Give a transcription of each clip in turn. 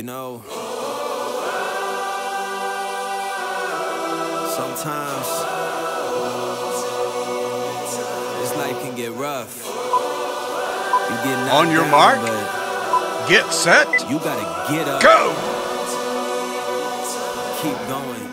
You know, sometimes this life can get rough. You get On your down, mark. Get set, you gotta get up, go! keep going.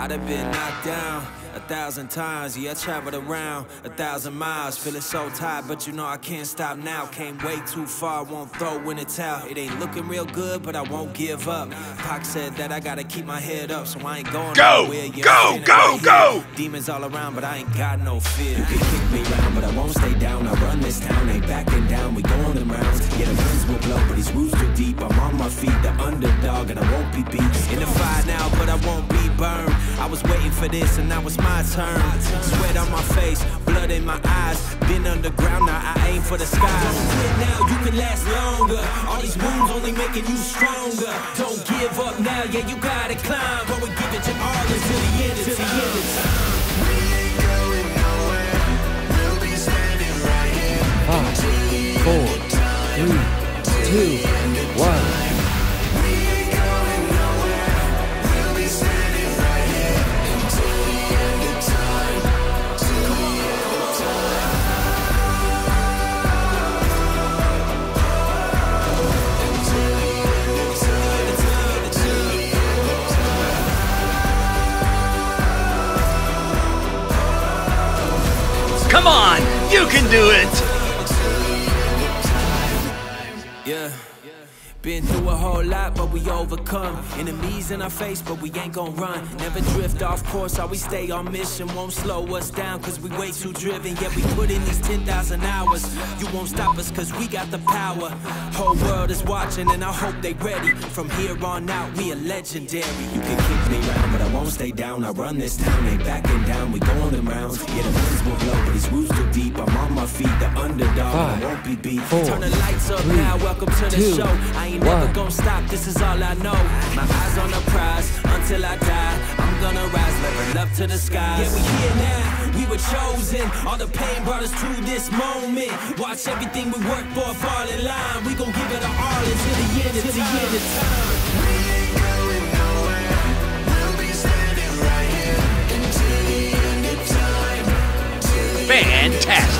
I'd have been knocked down a thousand times. Yeah, I traveled around a thousand miles. Feeling so tired, but you know I can't stop now. Came way too far, won't throw in the towel. It ain't looking real good, but I won't give up. Pac said that I gotta keep my head up, so I ain't going Go, nowhere. Yeah, go, go, right go. Demons all around, but I ain't got no fear. You can kick me around, but I won't stay down. I run this town, ain't backing down. We going in rounds. Yeah, the winds will blow, but these roots too deep. I'm on my feet, the underdog, and I won't be beat. In the fire now, but I won't be burned. I was waiting for this, and now it's my turn. Sweat on my face, blood in my eyes. Been underground, now I aim for the skies. Don't quit now, you can last longer. All these wounds only making you stronger. Don't give up now, yeah, you gotta climb. But we give it your all until the end, until the end of time. Five, four, three, two, Come on, you can do it! Been through a whole lot, but we overcome. Enemies in our face, but we ain't gon' run. Never drift off course, always stay on mission. Won't slow us down, cause we way too driven. Yeah, we put in these 10,000 hours. You won't stop us, cause we got the power. Whole world is watching, and I hope they ready. From here on out, we are legendary. You can kick me around, but I won't stay down. I run this town, ain't backing down. We going in rounds. Yeah, the winds will blow, but these roots too deep. I'm on my feet, the underdog. Five, I won't be beat. four, Turn the lights up three, now, welcome to the two, show. I ain't never gonna stop, this is all I know. My eyes on the prize until I die. I'm gonna rise, level up to the skies. Yeah, we here now, we were chosen. All the pain brought us to this moment. Watch everything we work for fall in line. We gon' give it our all until the end, until the end of time. Fantastic!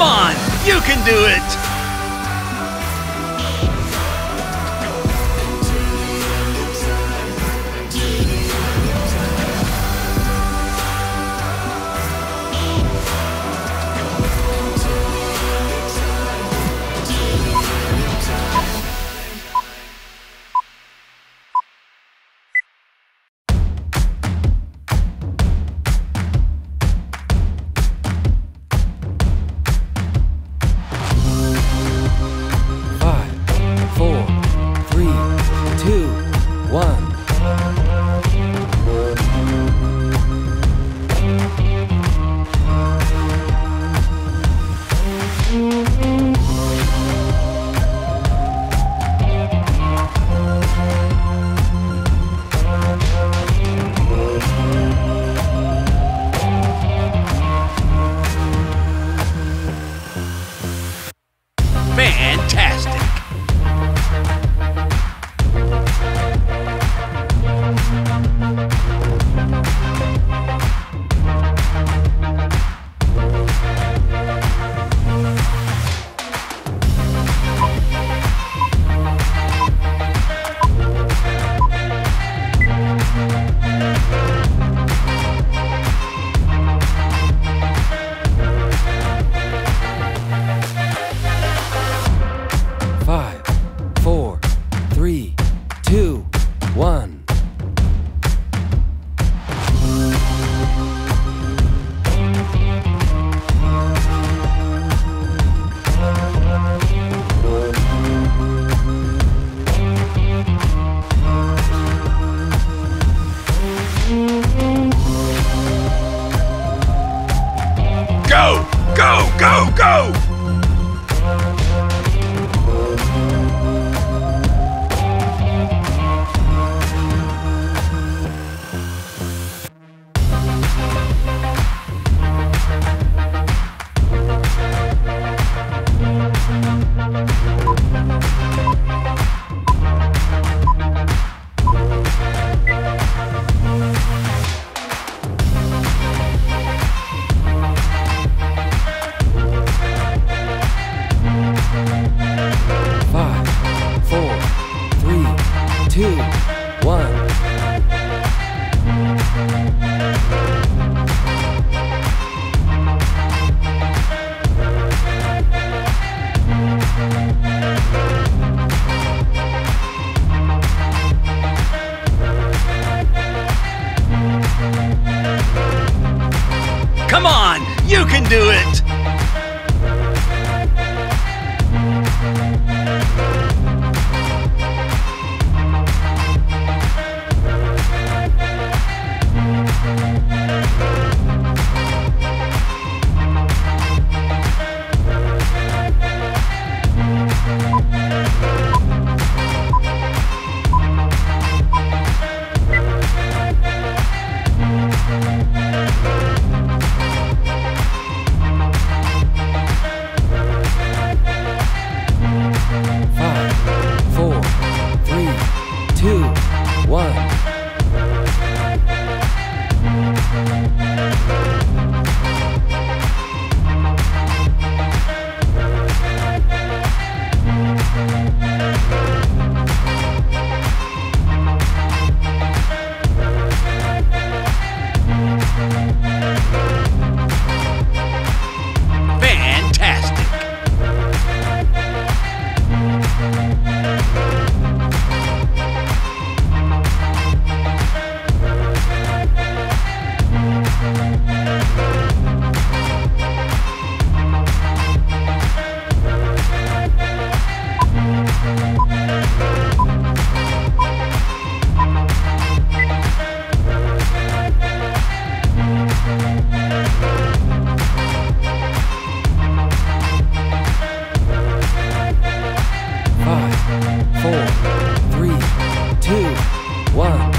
Come on, you can do it! One.